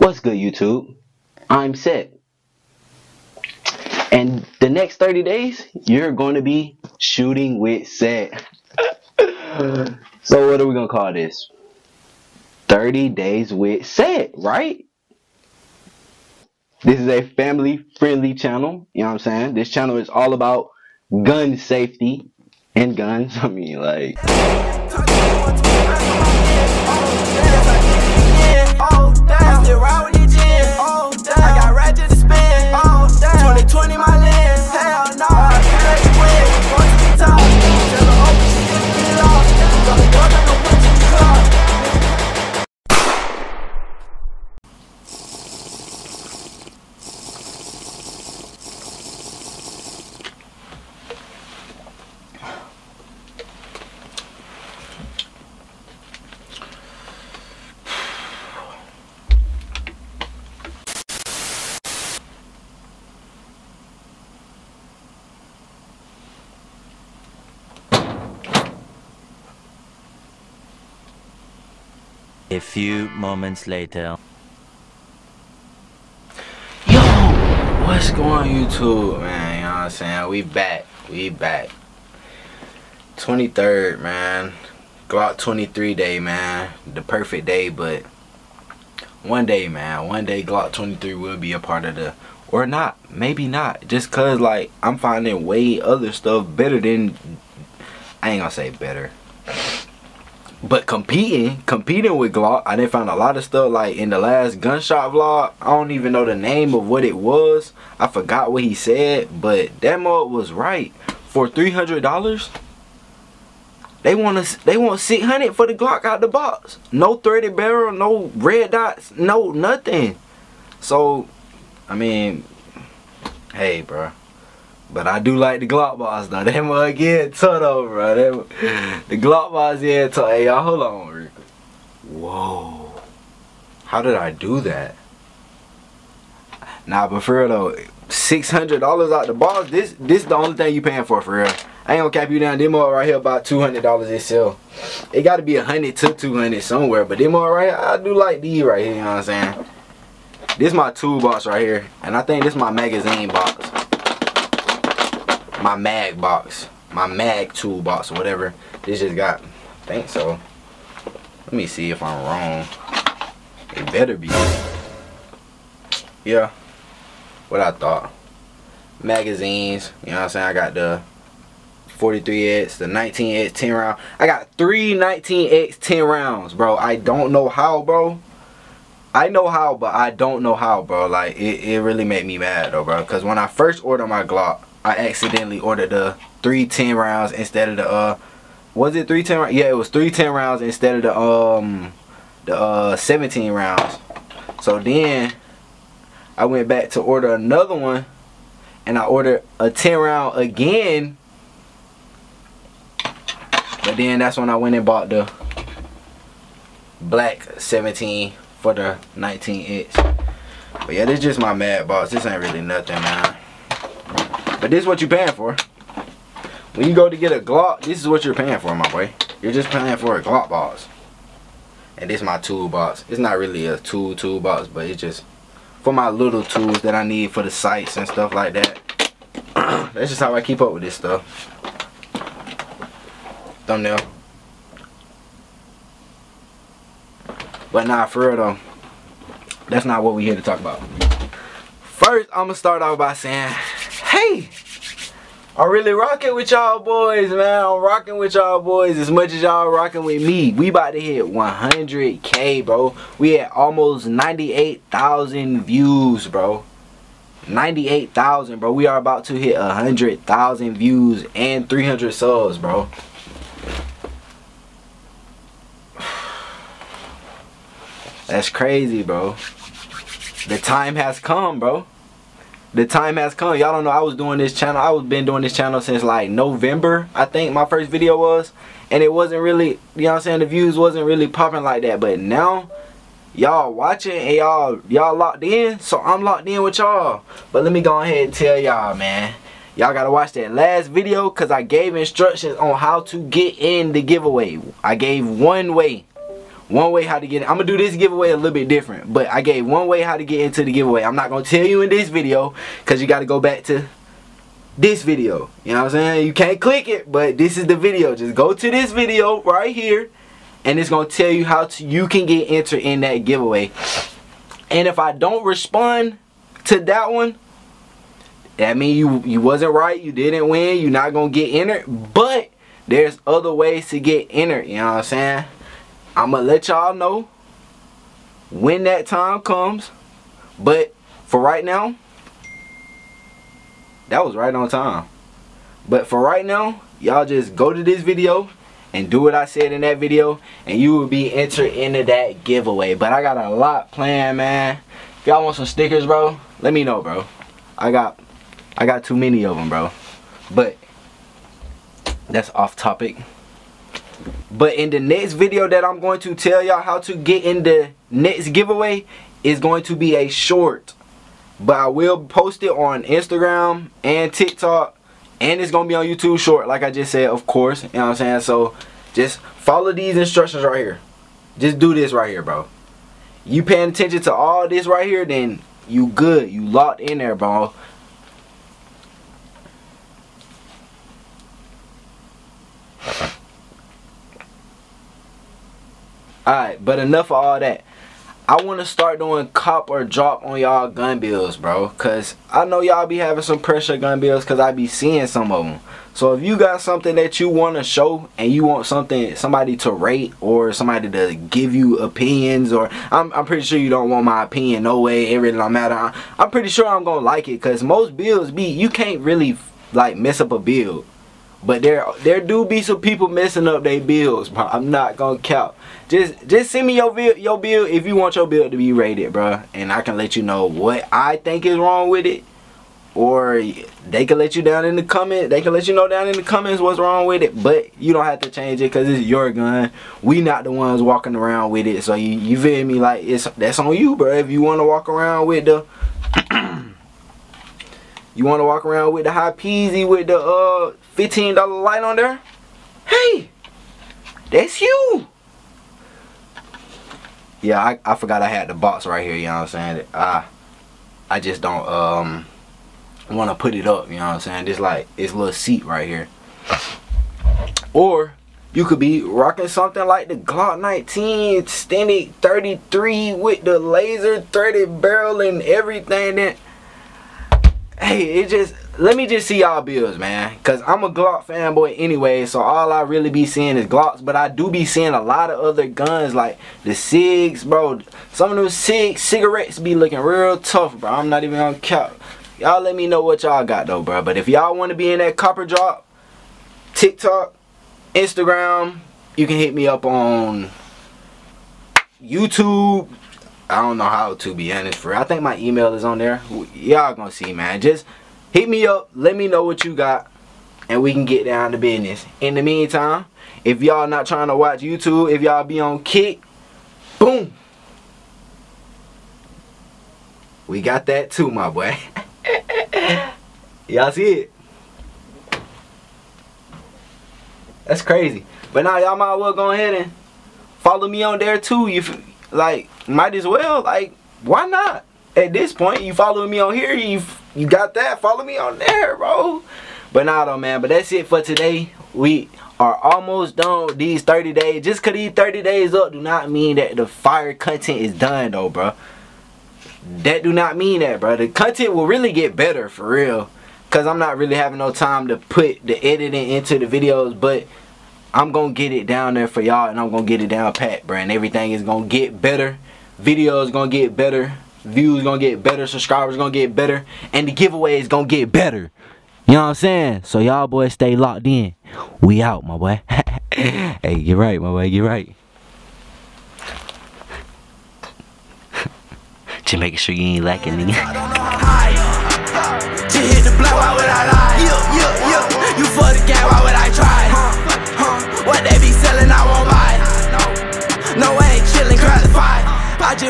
What's good, YouTube? I'm Set. And the next 30 days, you're going to be shooting with Set. so, what are we going to call this? 30 days with Set, right? This is a family friendly channel. You know what I'm saying? This channel is all about gun safety and guns. I mean, like. A few moments later. Yo, what's going on YouTube, man? You know what I'm saying? We back. We back. 23rd, man. Glock 23 day, man. The perfect day, but one day, man. One day Glock 23 will be a part of the or not. Maybe not. Just cause like I'm finding way other stuff better than I ain't gonna say better but competing, competing with Glock, I didn't find a lot of stuff like in the last gunshot vlog. I don't even know the name of what it was. I forgot what he said, but that mod was right. For three hundred dollars, they want us. They want six hundred for the Glock out the box. No threaded barrel, no red dots, no nothing. So, I mean, hey, bro. But I do like the Glock box though. That mug get tough though, bro. That, the Glock box yeah tough. Hey y'all hold on quick. Whoa. How did I do that? Nah, but for real though, six hundred dollars out the box. This this the only thing you paying for for real. I ain't gonna cap you down. Them all right here about two hundred dollars itself. It got to be a hundred to two hundred somewhere. But them all right, I do like these right here. You know what I'm saying? This my toolbox right here, and I think this my magazine box my mag box my mag toolbox or whatever this just got. I think so. Let me see if I'm wrong. It better be. Yeah. What I thought. Magazines you know what I'm saying? I got the 43X the 19X 10 round. I got three 19X 10 rounds bro. I don't know how bro. I know how but I don't know how bro. Like it, it really made me mad though bro. Because when I first ordered my Glock I accidentally ordered the 310 rounds instead of the uh was it 310 yeah it was 310 rounds instead of the um the uh 17 rounds. So then I went back to order another one and I ordered a 10 round again. But then that's when I went and bought the black 17 for the 19 inch. but yeah this is just my mad box this ain't really nothing man but this is what you're paying for. When you go to get a Glock, this is what you're paying for, my boy. You're just paying for a Glock box. And this is my toolbox. It's not really a tool toolbox, but it's just for my little tools that I need for the sights and stuff like that. That's just how I keep up with this stuff. Thumbnail. But nah, for real though. That's not what we're here to talk about. First, I'm to start off by saying hey, I'm really rocking with y'all boys, man. I'm rocking with y'all boys as much as y'all rocking with me. We about to hit 100K, bro. We at almost 98,000 views, bro. 98,000, bro. We are about to hit 100,000 views and 300 subs, bro. That's crazy, bro. The time has come, bro the time has come. Y'all don't know i was doing this channel i was been doing this channel since like november i think my first video was. And it wasn't really you know what i'm saying the views wasn't really popping like that. But now y'all watching and y'all y'all locked in. So i'm locked in with y'all. But let me go ahead and tell y'all man. Y'all gotta watch that last video because i gave instructions on how to get in the giveaway. I gave one way one way how to get it. I'm gonna do this giveaway a little bit different but I gave one way how to get into the giveaway. I'm not gonna tell you in this video because you got to go back to this video. You know what I'm saying? You can't click it but this is the video. Just go to this video right here and it's gonna tell you how to you can get entered in that giveaway. And if I don't respond to that one that means you you wasn't right you didn't win you're not gonna get entered but there's other ways to get entered you know what I'm saying I'm gonna let y'all know when that time comes. But for right now, that was right on time. But for right now, y'all just go to this video and do what I said in that video and you will be entered into that giveaway. But I got a lot planned, man. If y'all want some stickers, bro, let me know, bro. I got I got too many of them, bro. But that's off topic. But in the next video that I'm going to tell y'all how to get in the next giveaway is going to be a short. But I will post it on Instagram and TikTok. And it's going to be on YouTube short like I just said, of course. You know what I'm saying? So just follow these instructions right here. Just do this right here, bro. You paying attention to all this right here, then you good. You locked in there, bro. Alright, but enough of all that. I want to start doing cop or drop on y'all gun bills, bro. Because I know y'all be having some pressure gun bills because I be seeing some of them. So if you got something that you want to show and you want something, somebody to rate or somebody to give you opinions or I'm, I'm pretty sure you don't want my opinion. No way. It really don't matter. I'm pretty sure I'm going to like it because most bills be, you can't really like mess up a bill. But there there do be some people messing up their bills, bro. I'm not gonna count. Just just send me your bill your bill if you want your bill to be rated, bro. And I can let you know what I think is wrong with it. Or they can let you down in the comment. They can let you know down in the comments what's wrong with it. But you don't have to change it because it's your gun. We not the ones walking around with it. So you, you feel me? Like it's that's on you, bro. If you want to walk around with the You want to walk around with the high peasy with the uh $15 light on there? Hey, that's you. Yeah, I, I forgot I had the box right here, you know what I'm saying? I, I just don't um want to put it up, you know what I'm saying? Just like it's little seat right here. Or you could be rocking something like the Glock 19 Extended 33 with the laser threaded barrel and everything that hey, it just let me just see y'all bills, man. Cause I'm a Glock fanboy anyway, so all I really be seeing is Glocks. But I do be seeing a lot of other guns like the SIGs, bro. Some of those SIG cigarettes be looking real tough, bro. I'm not even gonna count. Y'all let me know what y'all got though, bro. But if y'all want to be in that cop or drop, TikTok, Instagram, you can hit me up on YouTube, I don't know how to be honest for I think my email is on there. Y'all gonna see man. Just hit me up. Let me know what you got. And we can get down to business. In the meantime, if y'all not trying to watch YouTube, if y'all be on Kick, boom. We got that too, my boy. y'all see it? That's crazy. But now y'all might well go ahead and follow me on there too. You like might as well like why not? At this point you following me on here you you got that follow me on there bro. But nah though man but that's it for today. We are almost done these 30 days. Just cause these 30 days up do not mean that the fire content is done though bro. That do not mean that bro. The content will really get better for real. Because i'm not really having no time to put the editing into the videos but I'm gonna get it down there for y'all and I'm gonna get it down pat, bro. And everything is gonna get better. Videos gonna get better. Views gonna get better. Subscribers gonna get better. And the giveaway is gonna get better. You know what I'm saying? So y'all boys stay locked in. We out, my boy. hey, get right, my boy. Get right. Just making sure you ain't lacking, nigga.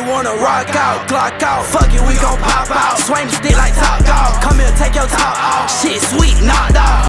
Just wanna rock out, clock out. Fuck it, we gon' pop out. Swing the stick like top dog. Come here, take your top off. Shit sweet, knocked off.